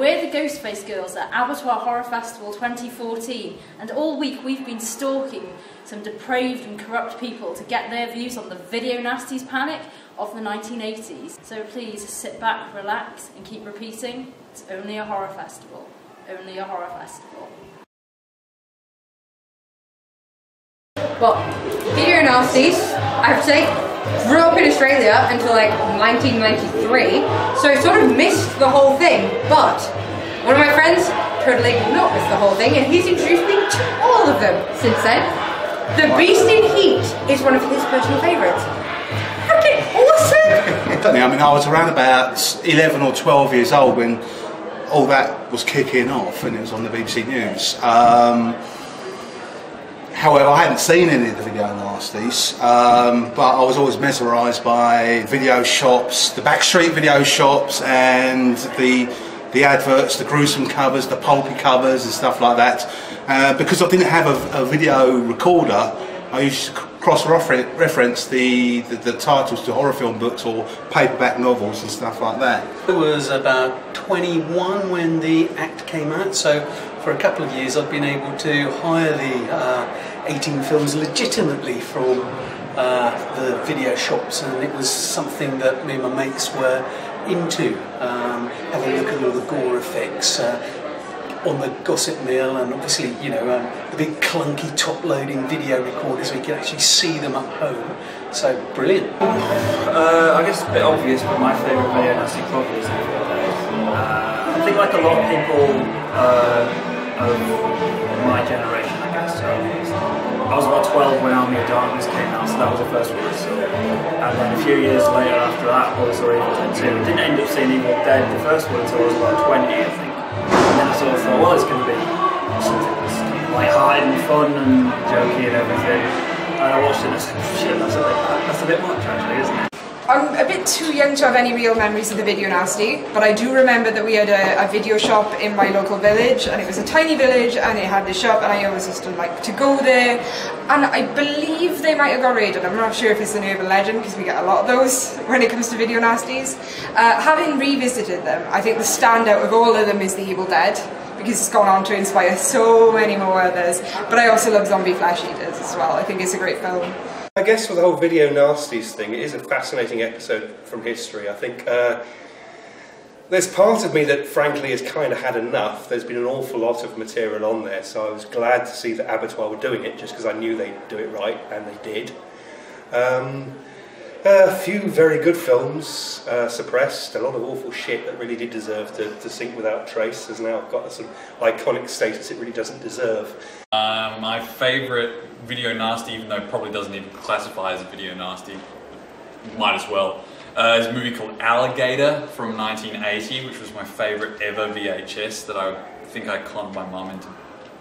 we're the Ghostface Girls at Abertoir Horror Festival 2014, and all week we've been stalking some depraved and corrupt people to get their views on the video nasties panic of the 1980s. So please sit back, relax, and keep repeating it's only a horror festival. Only a horror festival. Well, video nasties, I have to say, grew up in Australia until like 1993, so I sort of missed the whole thing. But one of my friends totally did not miss the whole thing, and he's introduced me to all of them since then. The Beast in Heat is one of his personal favourites. Freaking awesome! I mean, I was around about 11 or 12 years old when all that was kicking off, and it was on the BBC News. Um, However, I hadn't seen any of the video nasties, um, but I was always mesmerised by video shops, the backstreet video shops, and the the adverts, the gruesome covers, the pulpy covers, and stuff like that. Uh, because I didn't have a, a, video recorder, I used to cross-reference the, the, the titles to horror film books or paperback novels and stuff like that. I was about 21 when the act came out, so for a couple of years I've been able to hire the uh, 18 films legitimately from uh, the video shops, and it was something that me and my mates were into. Um, having a look at all the gore effects uh, on the gossip mill, and obviously, you know, um, the big clunky top-loading video recorders, we could actually see them at home. So brilliant. Uh, I guess it's a bit obvious, but my favourite video nasty probably is uh, I think, like a lot of people uh, of my generation, I guess. Um, I was about 12 when Army of Darkness came out, so that was the first one I saw. And then a few years later after that, I saw Evil Dead 2. I didn't end up seeing Evil Dead, the first one, until I was about 20, I think. And then I sort of thought, well, it's going to be something that's light-hearted and fun and jokey and everything. And I watched it and I like, shit, that's a bit, that's a bit much actually, isn't it? I'm a bit too young to have any real memories of the video nasty, but I do remember that we had a, a, video shop in my local village, and it was a tiny village, and it had the shop, and I always used to like to go there. And I believe they might have got raided. I'm not sure if it's an urban legend because we get a lot of those when it comes to video nasties. Uh, having revisited them, I think the standout of all of them is The Evil Dead because it's gone on to inspire so many more others. But I also love Zombie Flesh Eaters as well. I think it's a great film. I guess for the whole video nasties thing, it is a fascinating episode from history. I think uh, there's part of me that frankly has kind of had enough. There's been an awful lot of material on there, so I was glad to see that Abertoir were doing it just because I knew they'd do it right, and they did. Um, a few very good films uh, suppressed, a lot of awful shit that really did deserve to, to sink without trace has now got a sort of iconic status it really doesn't deserve. Uh, my favourite video nasty, even though it probably doesn't even classify as a video nasty, might as well, uh, is a movie called Alligator from 1980, which was my favourite ever VHS that I think I conned my mum into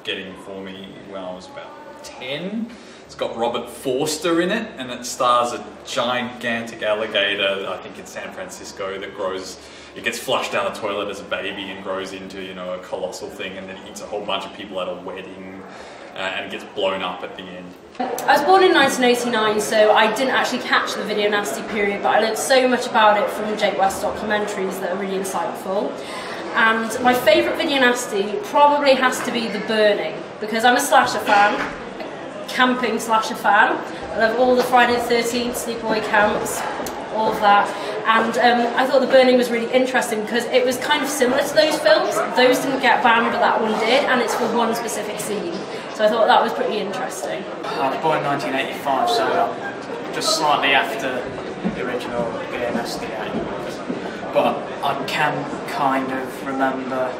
getting for me when I was about 10. It's got Robert Forster in it, and it stars a gigantic alligator, I think in San Francisco, that grows, it gets flushed down the toilet as a baby and grows into, you know, a colossal thing, and then eats a whole bunch of people at a wedding, uh, and gets blown up at the end. I was born in 1989, so I didn't actually catch the video nasty period, but I learned so much about it from Jake West documentaries that are really insightful. And my favourite video nasty probably has to be The Burning, because I'm a slasher fan, camping slash a fan. I love all the Friday the 13th, sleepaway camps, all of that. And um, I thought The Burning was really interesting because it was kind of similar to those films. Those didn't get banned, but that one did, and it's for one specific scene. So I thought that was pretty interesting. I was born in 1985, so um, just slightly after the original BNS But I can kind of remember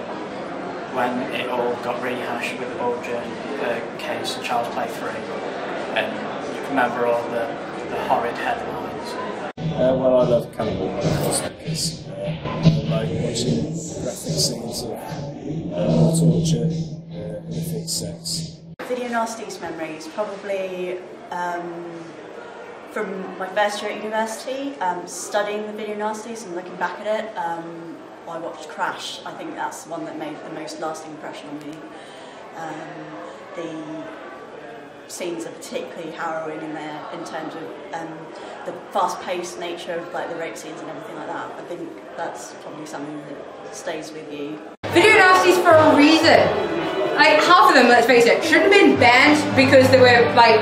when it all got rehashed with the Bulger uh, case and Child's Play 3. And you can remember all the, the horrid headlines. Uh, well, I love Cannibal Holocaust because uh, I like watching graphic scenes of uh, torture, uh, horrific sex. Video nasties memories, probably um, from my first year at university, um, studying the video nasties and looking back at it. Um, I watched Crash. I think that's the one that made the most lasting impression on me. Um, the scenes are particularly harrowing in there in terms of um, the fast-paced nature of like the rape scenes and everything like that. I think that's probably something that stays with you. nasties for a reason. Like half of them, let's face it, shouldn't have been banned because they were like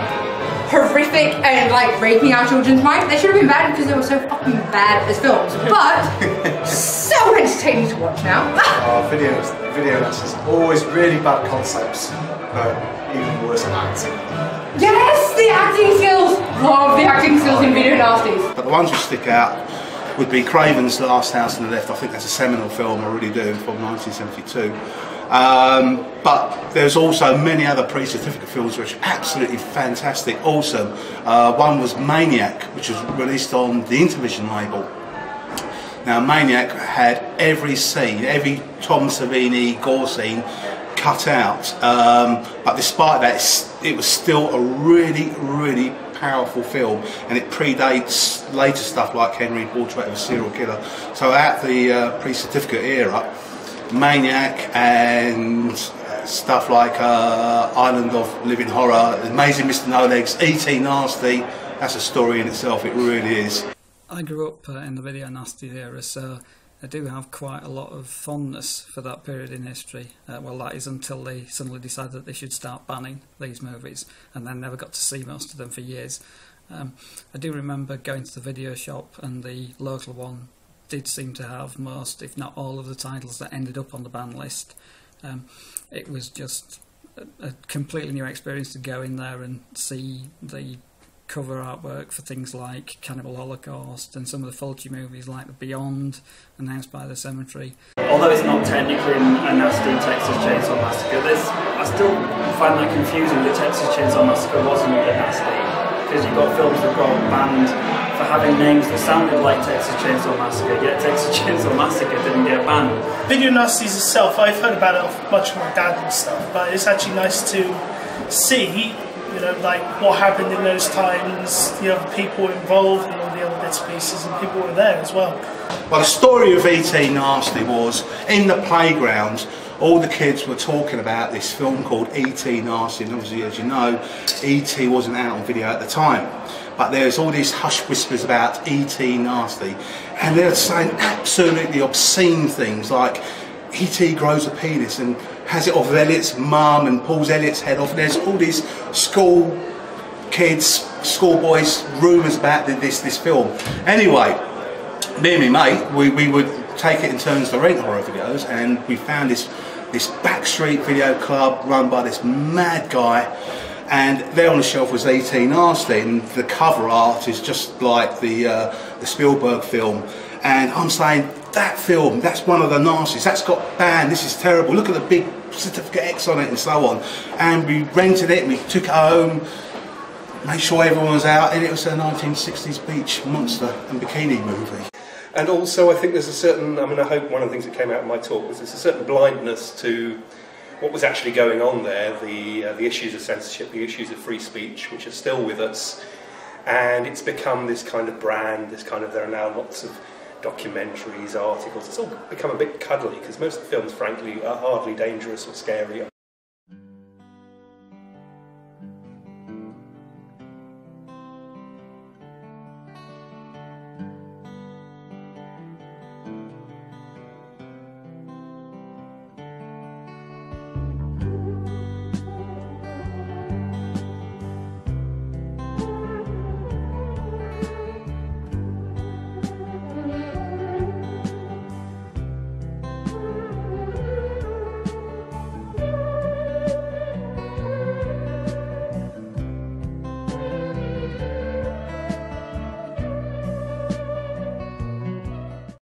horrific and like raping our children's minds. They should have been banned because they were so fucking bad as films. But so entertaining to watch now. Oh, video, video nasties. Always really bad concepts, but even worse acting. yes, the acting skills. Love the acting skills in video nasties. But the ones which stick out would be Craven's Last House on the Left. I think that's a seminal film, I really do, from 1972. Um, but there's also many other pre-certificate films which are absolutely fantastic, awesome. Uh, one was Maniac, which was released on the Intervision label. Now, Maniac had every scene, every Tom Savini gore scene cut out. Um, but despite that, it was still a really, really powerful film, and it predates later stuff like Henry Portrait of a Serial Killer. So, at the uh, pre-certificate era, Maniac and stuff like uh, Island of Living Horror, Amazing Mr. No Legs, E.T. Nasty. That's a story in itself. It really is. I grew up uh, in the video nasty era, so I do have quite a lot of fondness for that period in history. Uh, well, that is until they suddenly decided that they should start banning these movies, and then never got to see most of them for years. Um, I do remember going to the video shop, and the local one did seem to have most, if not all, of the titles that ended up on the ban list. Um, it was just a, a completely new experience to go in there and see the cover artwork for things like Cannibal Holocaust and some of the Fulci movies like The Beyond, And House by the Cemetery. Although it's not technically a nasty Texas Chainsaw Massacre, there's, I still find that confusing that Texas Chainsaw Massacre wasn't a nasty. Because you've got films that got banned for having names that sounded like Texas Chainsaw Massacre, yet Texas Chainsaw Massacre didn't get banned. Video Nasties itself, I've heard about it off much from my dad and stuff, but it's actually nice to see, you know, like what happened in those times, the other people involved and all the other bits and pieces, and people were there as well. Well, the story of E.T. Nasty was in the playground. All the kids were talking about this film called E.T. Nasty, and obviously, as you know, E.T. wasn't out on video at the time. But there's all these hush whispers about E.T. Nasty, and they're saying absolutely obscene things like E.T. grows a penis and has it off of Elliott's mum and pulls Elliott's head off. There's all these school kids, schoolboys, rumours about this this film. Anyway, me and my mate, we, we would take it in turns to rent horror videos, and we found this this backstreet video club run by this mad guy, and there on the shelf was 18 Nasty, and the cover art is just like the uh, the Spielberg film, and I'm saying that film, that's one of the nasties, that's got banned, this is terrible, look at the big certificate X on it and so on, and we rented it, we took it home, made sure everyone was out, and it was a 1960s beach monster and bikini movie. And also, I think there's a certain, I mean, I hope one of the things that came out of my talk was there's a certain blindness to what was actually going on there, the, uh, the issues of censorship, the issues of free speech, which are still with us. And it's become this kind of brand, this kind of, there are now lots of documentaries, articles. It's all become a bit cuddly because most films, frankly, are hardly dangerous or scary.